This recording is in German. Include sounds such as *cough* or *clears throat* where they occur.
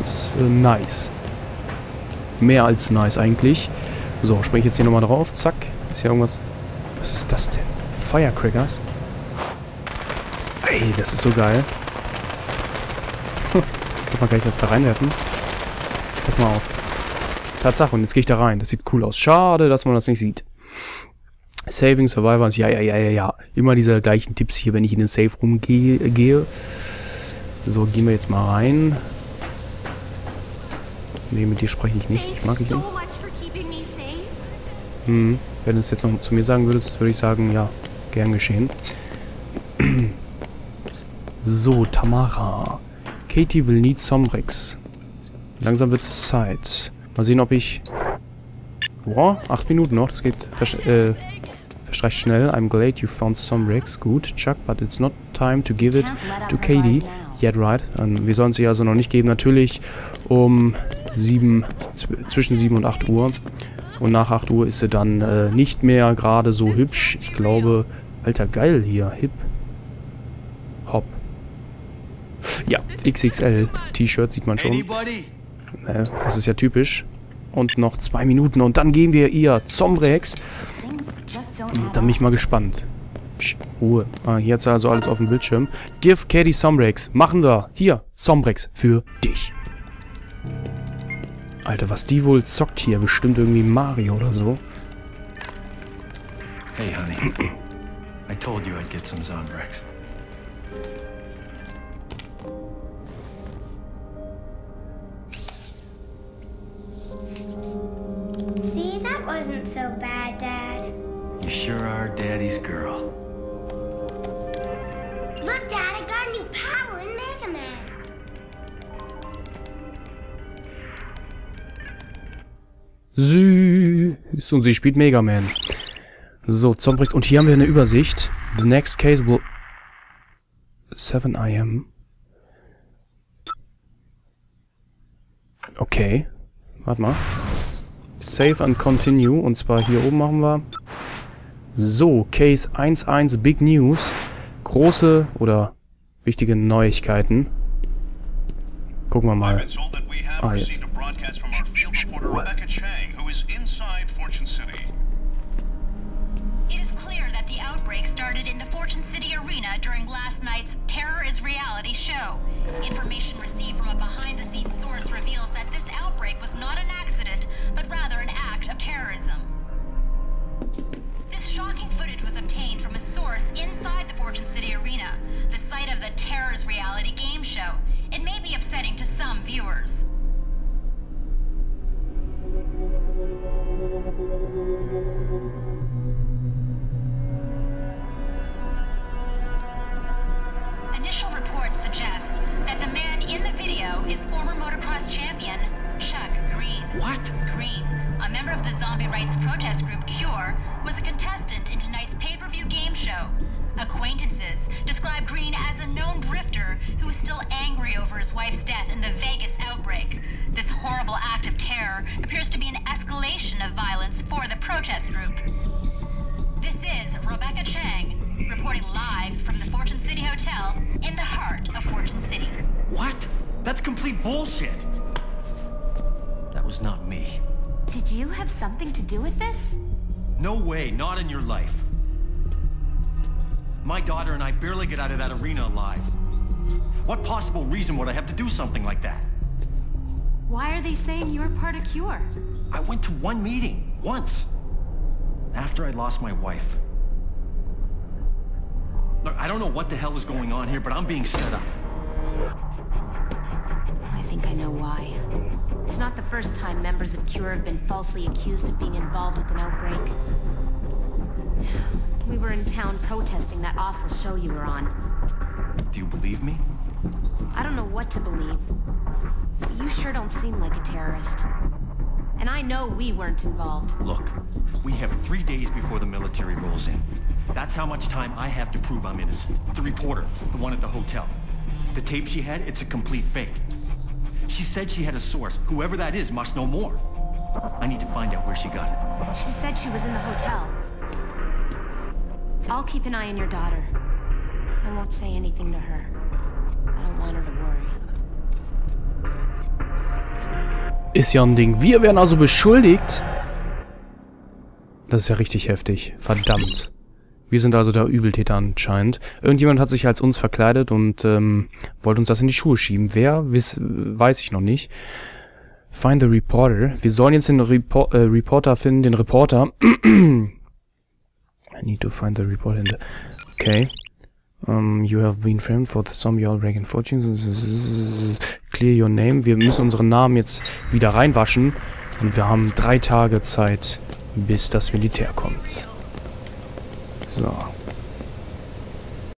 ist äh, nice. Mehr als nice eigentlich. So, springe ich jetzt hier nochmal drauf. Zack. Ist hier irgendwas... Was ist das denn? Firecrackers? Ey, das ist so geil. *laughs* Guck mal, kann ich das da reinwerfen? Pass mal auf. Tatsache, und jetzt gehe ich da rein. Das sieht cool aus. Schade, dass man das nicht sieht. Saving Survivors, ja, ja, ja, ja, ja. Immer diese gleichen Tipps hier, wenn ich in den Safe rumgehe. Gehe. So, gehen wir jetzt mal rein. Nee, mit dir spreche ich nicht. Ich mag dich nicht. Hm, wenn du es jetzt noch zu mir sagen würdest, würde ich sagen, ja, gern geschehen. *clears throat* so, Tamara. Katie will need Sombrex. Langsam wird es Zeit. Mal sehen, ob ich... Boah, acht Minuten noch. Das geht versch äh, verstreicht schnell. I'm glad you found Sombrex. Gut, Chuck, but it's not time to give it to Katie. Yet right. Ähm, wir sollen sie also noch nicht geben. Natürlich um 7, zwischen 7 und 8 Uhr. Und nach 8 Uhr ist sie dann äh, nicht mehr gerade so hübsch. Ich glaube, alter, geil hier. Hip. Hop. Ja, XXL T-Shirt sieht man schon. Äh, das ist ja typisch. Und noch zwei Minuten und dann gehen wir ihr Zombrex. Da bin ich mal gespannt. Psch, Ruhe. Ah, hier hat sie also alles auf dem Bildschirm. Give Katie Sombrex. Machen wir. Hier, Sombrex für dich. Alter, was die wohl zockt hier. Bestimmt irgendwie Mario oder so. Hey, honey. I told you I'd get some Zombrex. See, that wasn't so bad, Dad. You sure are Daddy's girl. Süß. Und sie spielt Mega Man. So, Zombrex. Und hier haben wir eine Übersicht. The next case will... 7 am. Okay. Warte mal. Save and continue. Und zwar hier oben machen wir. So, Case 11 Big News. Große oder wichtige Neuigkeiten. Gucken wir mal. Ah, jetzt. Ruhe. It is clear that the outbreak started in the Fortune City Arena during last night's Terror is Reality show. Information received from a behind-the-scenes source reveals that this outbreak was not an accident, but rather an act of terrorism. This shocking footage was obtained from a source inside the Fortune City Arena, the site of the Terror is Reality game show. It may be upsetting to some viewers. Is former motocross champion Chuck Green. What? Green, a member of the zombie rights protest group Cure, was a contestant in tonight's pay-per-view game show. Acquaintances describe Green as a known drifter who is still angry over his wife's death in the Vegas outbreak. This horrible act of terror appears to be an escalation of violence for the protest group. This is Rebecca Chang, reporting live from the Fortune City Hotel in the heart of Fortune City. That's complete bullshit. That was not me. Did you have something to do with this? No way, not in your life. My daughter and I barely get out of that arena alive. What possible reason would I have to do something like that? Why are they saying you're part of Cure? I went to one meeting, once. After I lost my wife. Look, I don't know what the hell is going on here, but I'm being set up. I think I know why. It's not the first time members of Cure have been falsely accused of being involved with an outbreak. We were in town protesting that awful show you were on. Do you believe me? I don't know what to believe. But you sure don't seem like a terrorist. And I know we weren't involved. Look, we have three days before the military rolls in. That's how much time I have to prove I'm innocent. The reporter, the one at the hotel. The tape she had, it's a complete fake. She said she had a source. Whoever that is must know more. I need to find out where she got it. She said she was in the hotel. I'll keep an eye on your daughter. I won't say anything to her. I don't want her to worry. Ist ja ein Ding. Wir werden also beschuldigt. Das ist ja richtig heftig. Verdammt. Wir sind also der Übeltäter anscheinend. Irgendjemand hat sich als uns verkleidet und ähm, wollte uns das in die Schuhe schieben. Wer, wiss, weiß ich noch nicht. Find the Reporter. Wir sollen jetzt den Repor äh, Reporter finden, den Reporter. *clears throat* I need to find the reporter. The okay. Um, you have been framed for the zombie outbreak in fortunes. Clear your name. Wir müssen unseren Namen jetzt wieder reinwaschen. Und wir haben drei Tage Zeit, bis das Militär kommt. So.